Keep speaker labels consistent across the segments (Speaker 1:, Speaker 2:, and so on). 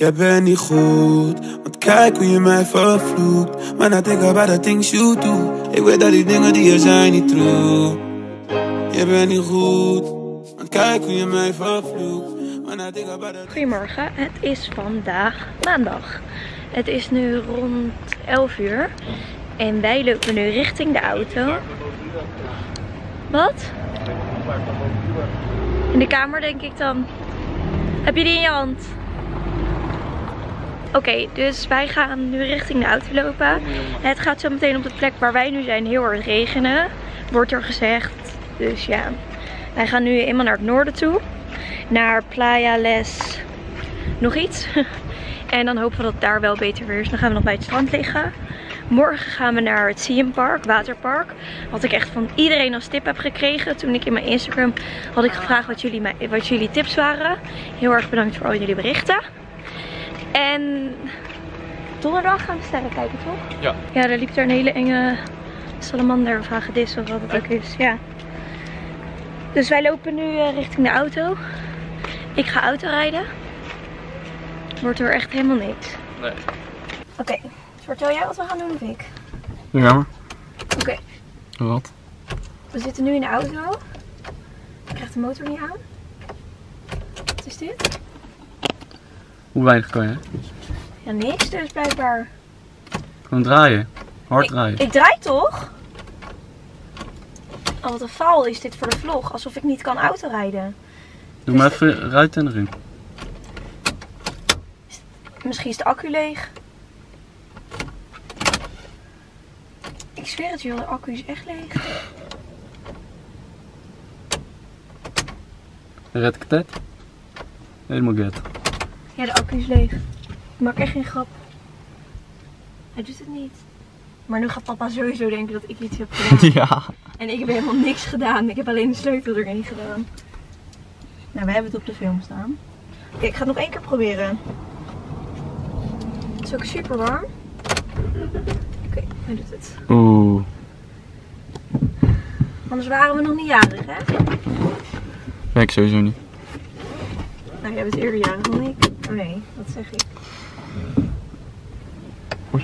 Speaker 1: Je bent niet goed, want kijk hoe je mij vervloekt. Man, I think about the things you do. Ik weet dat die dingen die je zijn niet true. Je bent niet goed, want kijk hoe je mij vervloekt.
Speaker 2: Goedemorgen, het is vandaag maandag. Het is nu rond 11 uur en wij lopen nu richting de auto. Wat? In de kamer denk ik dan. Heb je die in je hand? Oké, dus wij gaan nu richting de auto lopen. Het gaat zo meteen op de plek waar wij nu zijn heel erg regenen. Wordt er gezegd. Dus ja, wij gaan nu eenmaal naar het noorden toe. Naar Playa Les nog iets. En dan hopen we dat het daar wel beter weer is. Dan gaan we nog bij het strand liggen. Morgen gaan we naar het CM Park, waterpark. Wat ik echt van iedereen als tip heb gekregen. Toen ik in mijn Instagram had ik gevraagd wat jullie, wat jullie tips waren. Heel erg bedankt voor al jullie berichten. En donderdag gaan we sterren kijken, toch?
Speaker 3: Ja.
Speaker 2: Ja, daar liep er een hele enge salamander of hagedis of wat het ook is. Ja. Dus wij lopen nu eh, richting de auto. Ik ga auto rijden. Wordt er echt helemaal niks.
Speaker 3: Nee.
Speaker 2: Oké, vertel jij wat we gaan doen of ik?
Speaker 3: Ja maar.
Speaker 2: Oké,
Speaker 3: Wat?
Speaker 2: we zitten nu in de auto. Ik krijg de motor niet aan. Wat is dit?
Speaker 3: Hoe weinig kan je?
Speaker 2: Ja, niks dus blijkbaar.
Speaker 3: Gewoon draaien. Hard
Speaker 2: Ik,
Speaker 3: draaien.
Speaker 2: ik draai toch? Oh, wat een faal is dit voor de vlog. Alsof ik niet kan autorijden.
Speaker 3: Doe maar even ruiten erin.
Speaker 2: Misschien is de accu leeg. Ik zweer het joh, de accu is echt leeg.
Speaker 3: Red ik het? Helemaal get.
Speaker 2: Ja, de accu is leeg. Ik maak echt geen grap. Hij doet het niet. Maar nu gaat papa sowieso denken dat ik iets heb gedaan.
Speaker 3: ja.
Speaker 2: En ik heb helemaal niks gedaan. Ik heb alleen de sleutel erin gedaan. Nou, we hebben het op de film staan. Oké, ik ga het nog één keer proberen. Het is ook super warm. Oké, hij doet het.
Speaker 3: Oeh.
Speaker 2: Anders waren we nog niet jarig, hè?
Speaker 3: Ben ik sowieso niet.
Speaker 2: Nou, jij bent eerder jarig dan ik. Nee, wat zeg ik?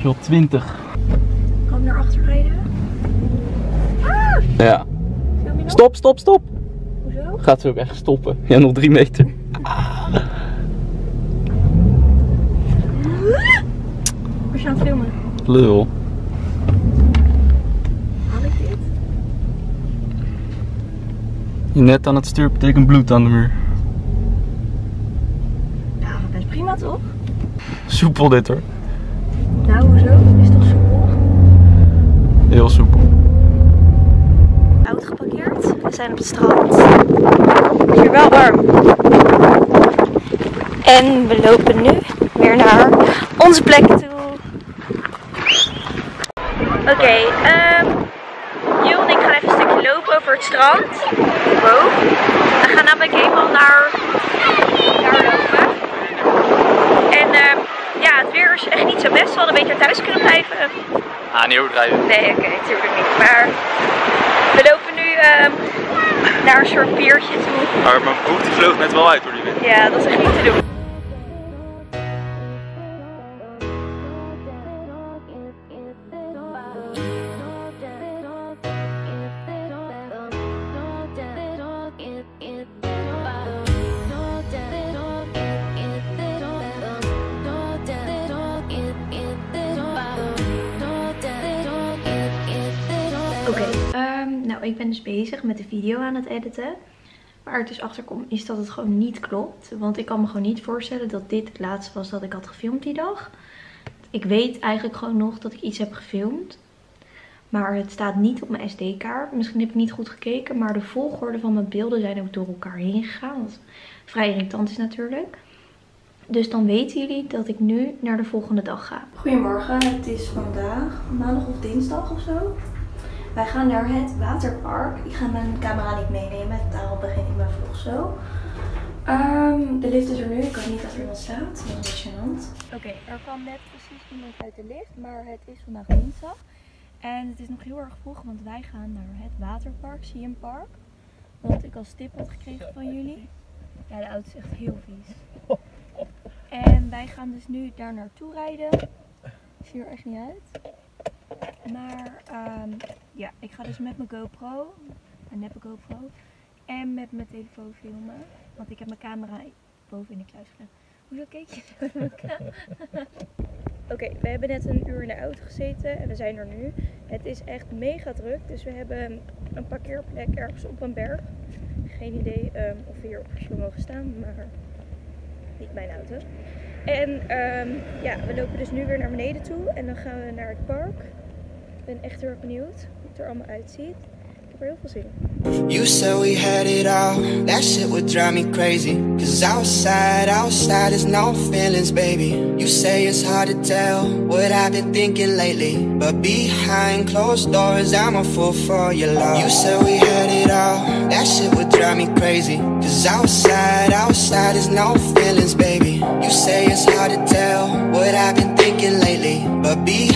Speaker 3: Wel 20?
Speaker 2: Kan ik naar achter rijden?
Speaker 3: Ja. Stop, stop, stop.
Speaker 2: Hoezo?
Speaker 3: Gaat ze ook echt stoppen? Ja, nog drie meter.
Speaker 2: Was je aan het filmen?
Speaker 3: Lul.
Speaker 2: Had ik dit?
Speaker 3: Je net aan het stuur betekent bloed aan de muur.
Speaker 2: Nou, best prima toch?
Speaker 3: Soepel dit hoor.
Speaker 2: Nou, hoezo? Is toch soepel?
Speaker 3: Heel soepel.
Speaker 2: Auto geparkeerd. We zijn op het strand. Het is hier wel warm. En we lopen nu weer naar onze plek toe. Oké, ehm Jill en ik gaan even een stukje lopen over het strand. Wow. We gaan namelijk eenmaal naar daar lopen. En ehm ja, het weer is echt niet zo best. We hadden beter thuis kunnen blijven.
Speaker 3: Ah, niet overdrijven.
Speaker 2: Nee, oké, natuurlijk niet. Maar we lopen nu ehm, naar een soort piertje toe.
Speaker 3: Maar mijn broek die vloog net wel uit door die wind.
Speaker 2: Ja, dat is echt niet te doen. Ik ben dus bezig met de video aan het editen. Waar ik dus achter kom is dat het gewoon niet klopt. Want ik kan me gewoon niet voorstellen dat dit het laatste was dat ik had gefilmd die dag. Ik weet eigenlijk gewoon nog dat ik iets heb gefilmd. Maar het staat niet op mijn SD-kaart. Misschien heb ik niet goed gekeken. Maar de volgorde van mijn beelden zijn ook door elkaar heen gegaan. Wat vrij irritant is natuurlijk. Dus dan weten jullie dat ik nu naar de volgende dag ga. Goedemorgen, het is vandaag maandag of dinsdag of zo. Wij gaan naar het waterpark. Ik ga mijn camera niet meenemen, daarom begin ik mijn vlog zo. Ehm, de lift is er nu, ik hoop niet dat er iemand staat. Dat is een. Oké, er kwam net precies iemand uit de lift, maar het is vandaag dinsdag. En het is nog heel erg vroeg, want wij gaan naar het waterpark, CM Park. Wat ik als tip had gekregen van jullie. Ja, de auto is echt heel vies. En wij gaan dus nu daar naartoe rijden. Zie er echt niet uit. Maar ehm, ja, ik ga dus met mijn GoPro, een neppe GoPro, en met mijn telefoon filmen. Want ik heb mijn camera boven in de kluis gelegd. Hoezo keek je? Oké, we hebben net een uur in de auto gezeten en we zijn er nu. Het is echt mega druk, dus we hebben een parkeerplek ergens op een berg. Geen idee ehm, of we hier verschil mogen staan, maar niet mijn auto. En ehm, ja, we lopen dus nu weer naar beneden toe en dan gaan we naar het park. Ben echt heel erg benieuwd hoe het er allemaal uitziet. Ik heb er heel veel zin in.
Speaker 4: You said we had it all, that shit would drive me crazy. Cause outside, outside is no feelings, baby. You say it's hard to tell what I've been thinking lately. But behind closed doors, I'm a fool for your love. You said we had it all, that shit would drive me crazy. Cause outside, outside is no feelings, baby. You say it's hard to tell what I've been thinking lately. But behind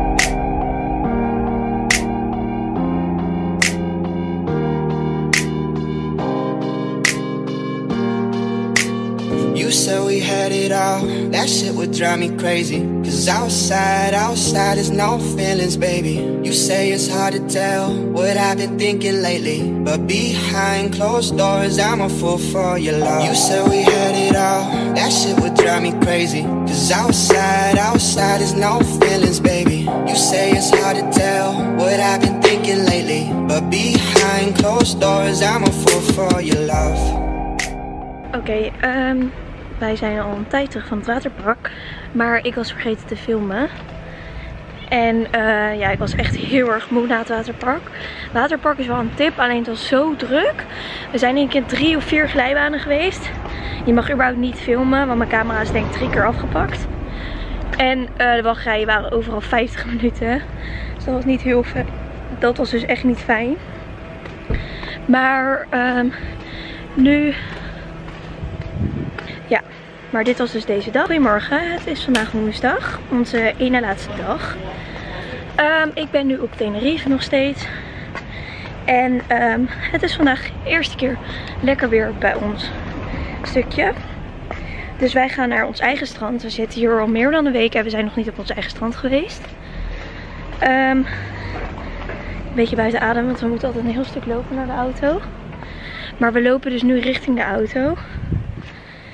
Speaker 4: We it all, that shit would drive me crazy. Cause outside, outside is no feelings, baby. You say it's hard to tell what I've been thinking lately. But behind closed doors, I'm a fool for your love. You said we had it all, that shit would drive me crazy. Cause outside, outside is no feelings, baby. You say it's hard to tell what I've been thinking lately. But behind closed doors, I'm a fool for your love.
Speaker 2: Oké, ehm, um, wij zijn al een tijd terug van het waterpark. Maar ik was vergeten te filmen. En eh, ja, ik was echt heel erg moe na het waterpark. Waterpark is wel een tip, alleen het was zo druk. We zijn een keer drie of vier glijbanen geweest. Je mag überhaupt niet filmen, want mijn camera is denk ik drie keer afgepakt. En eh, de wachtrijen waren overal 50 minuten. Dus dat was niet heel fijn. Dat was dus echt niet fijn. Maar ehm, nu maar dit was dus deze dag. Goedemorgen, het is vandaag woensdag, onze ene laatste dag. Ehm, ik ben nu op Tenerife nog steeds. En ehm, het is vandaag de eerste keer lekker weer bij ons stukje. Dus wij gaan naar ons eigen strand. We zitten hier al meer dan een week en we zijn nog niet op ons eigen strand geweest. Ehm, een beetje buiten adem, want we moeten altijd een heel stuk lopen naar de auto. Maar we lopen dus nu richting de auto.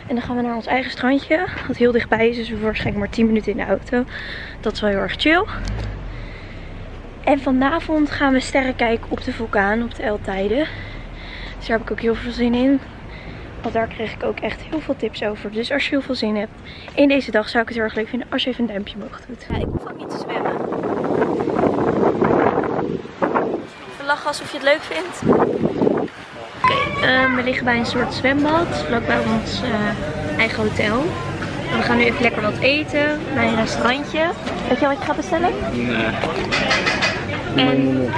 Speaker 2: En dan gaan we naar ons eigen strandje. Wat heel dichtbij is. Dus we hebben waarschijnlijk maar 10 minuten in de auto. Dat is wel heel erg chill. En vanavond gaan we sterren kijken op de vulkaan. Op de L-tijden. Dus daar heb ik ook heel veel zin in. Want daar kreeg ik ook echt heel veel tips over. Dus als je heel veel zin hebt in deze dag zou ik het heel erg leuk vinden als je even een duimpje omhoog doet. Ja, ik hoef ook niet te zwemmen. Even lachen alsof je het leuk vindt. Oké, ehm, we liggen bij een soort zwembad, vlakbij ons eh, eigen hotel. En we gaan nu even lekker wat eten bij een restaurantje. Weet je wat je gaat bestellen?
Speaker 3: Nee.
Speaker 2: En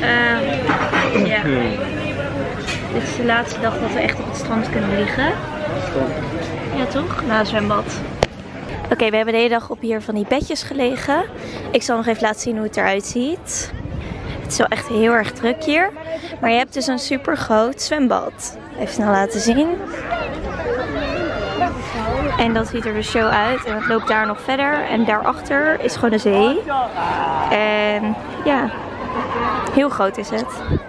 Speaker 2: ehm, ja, dit is de laatste dag dat we echt op het strand kunnen liggen. Ja toch? Na een zwembad. Oké, we hebben de hele dag op hier van die bedjes gelegen. Ik zal nog even laten zien hoe het eruit ziet. Het is wel echt heel erg druk hier. Maar je hebt dus een super groot zwembad. Even snel laten zien. En dat ziet er dus zo uit. En het loopt daar nog verder. En daarachter is gewoon de zee. En ja, heel groot is het.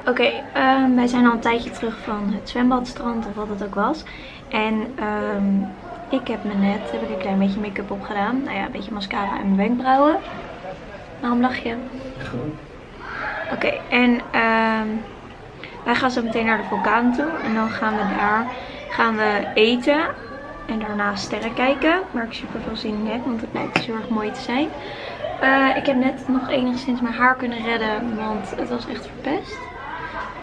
Speaker 2: Oké, ehm, wij zijn al een tijdje terug van het zwembadstrand of wat het ook was. En ehm, ik heb me net heb ik een klein beetje make-up opgedaan. Nou ja, een beetje mascara en mijn wenkbrauwen. Waarom lach je? Oké, en ehm, wij gaan zo meteen naar de vulkaan toe. En dan gaan we daar gaan we eten. En daarna sterren kijken. Waar ik super veel zin in heb. Want het lijkt dus heel erg mooi te zijn. Eh, ik heb net nog enigszins mijn haar kunnen redden. Want het was echt verpest.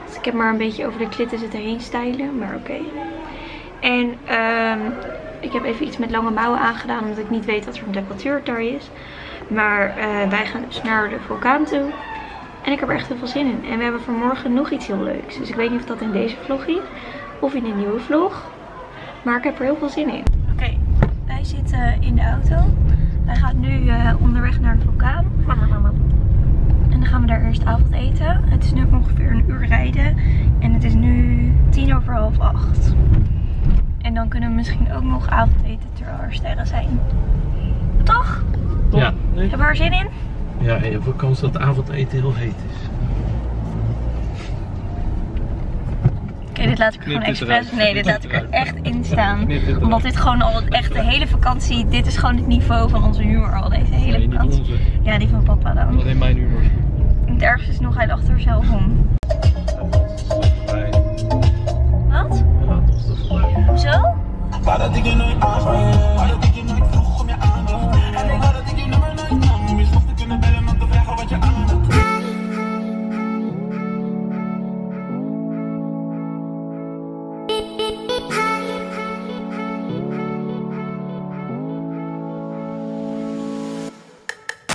Speaker 2: Dus ik heb maar een beetje over de klitten zitten heen stylen. Maar oké. En ehm, ik heb even iets met lange mouwen aangedaan. Omdat ik niet weet wat voor temperatuur daar is. Maar eh, wij gaan dus naar de vulkaan toe. En ik heb er echt heel veel zin in. En we hebben vanmorgen nog iets heel leuks. Dus ik weet niet of dat in deze vlog is. Of in een nieuwe vlog. Maar ik heb er heel veel zin in. Oké, wij zitten in de auto. Wij gaan nu eh, onderweg naar de vulkaan. En dan gaan we daar eerst avondeten. Het is nu ongeveer een uur rijden. En het is nu tien over half acht. En dan kunnen we misschien ook nog avondeten terwijl er sterren zijn. Toch?
Speaker 5: Ja, nee.
Speaker 2: Hebben we er zin in?
Speaker 5: Ja, en je hebt ook kans dat het avondeten heel heet is.
Speaker 2: Oké, dit laat ik er gewoon expres. Nee, dit laat ik er echt in staan. Omdat dit gewoon al echt de hele vakantie. Dit is gewoon het niveau van onze humor al deze hele vakantie. Ja, die van papa dan.
Speaker 5: Alleen mijn humor.
Speaker 2: Het ergste is nog, hij lacht er zelf om. Wat?
Speaker 5: laten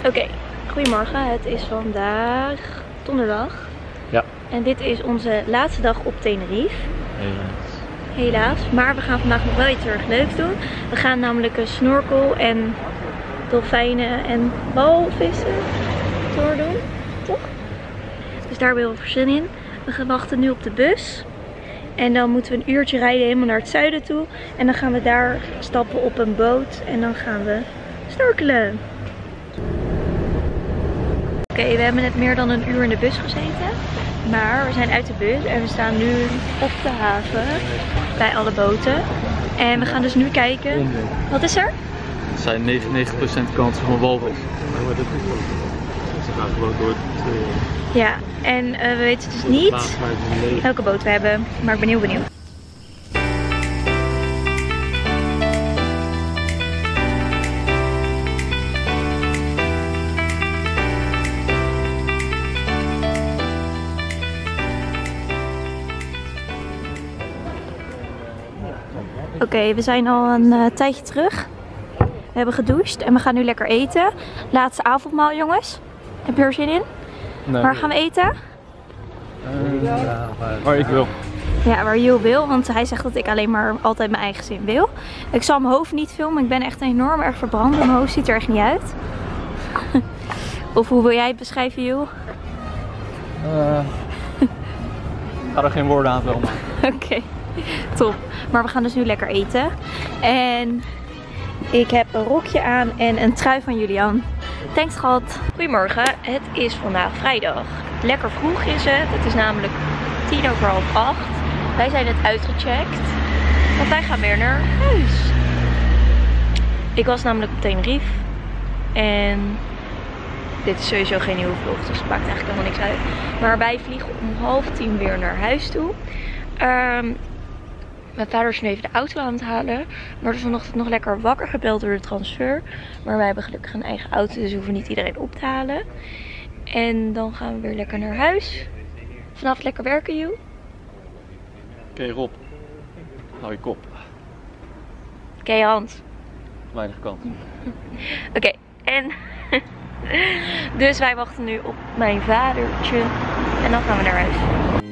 Speaker 2: Oké, goedemorgen. Het is vandaag donderdag.
Speaker 5: Ja.
Speaker 2: En dit is onze laatste dag op Tenerife. Helaas. Maar we gaan vandaag nog wel iets erg leuks doen. We gaan namelijk een snorkel en dolfijnen en walvissen doordoen. Toch? Dus daar hebben we heel veel zin in. We gaan wachten nu op de bus. En dan moeten we een uurtje rijden helemaal naar het zuiden toe. En dan gaan we daar stappen op een boot. En dan gaan we snorkelen. Oké, we hebben net meer dan een uur in de bus gezeten. Maar we zijn uit de bus en we staan nu op de haven bij alle boten. En we gaan dus nu kijken. Wat is er?
Speaker 3: Het zijn 99% kans een walvis.
Speaker 5: Maar dat is ook. Ze gaan gewoon door het
Speaker 2: Ja, en eh, we weten dus niet welke boot we hebben. Maar ik ben heel benieuwd. Oké, we zijn al een eh, tijdje terug. We hebben gedoucht en we gaan nu lekker eten. Laatste avondmaal, jongens. Heb je er zin in? Waar gaan we eten?
Speaker 3: Waar ik wil.
Speaker 2: Ja, waar Jules wil, want hij zegt dat ik alleen maar altijd mijn eigen zin wil. Ik zal mijn hoofd niet filmen, ik ben echt enorm erg verbrand. Mijn hoofd ziet er echt niet uit. of hoe wil jij het beschrijven, Jules?
Speaker 3: Ik ga er geen woorden aan filmen.
Speaker 2: Oké, top. Maar we gaan dus nu lekker eten. En ik heb een rokje aan en een trui van Julian. Thanks schat. Goedemorgen, het is vandaag vrijdag. Lekker vroeg is het. Het is namelijk tien over half acht. Wij zijn net uitgecheckt. Want wij gaan weer naar huis. Ik was namelijk op Tenerife. En dit is sowieso geen nieuwe vlog, dus het maakt eigenlijk helemaal niks uit. Maar wij vliegen om half tien weer naar huis toe. Ehm, mijn vader is nu even de auto aan het halen. Maar is vanochtend nog lekker wakker gebeld door de transfer. Maar wij hebben gelukkig een eigen auto, dus we hoeven niet iedereen op te halen. En dan gaan we weer lekker naar huis. Vanavond lekker werken, Joe.
Speaker 3: Oké Rob, hou je kop.
Speaker 2: Oké, Hans.
Speaker 3: Weinig kans.
Speaker 2: Oké, en dus wij wachten nu op mijn vadertje. En dan gaan we naar huis.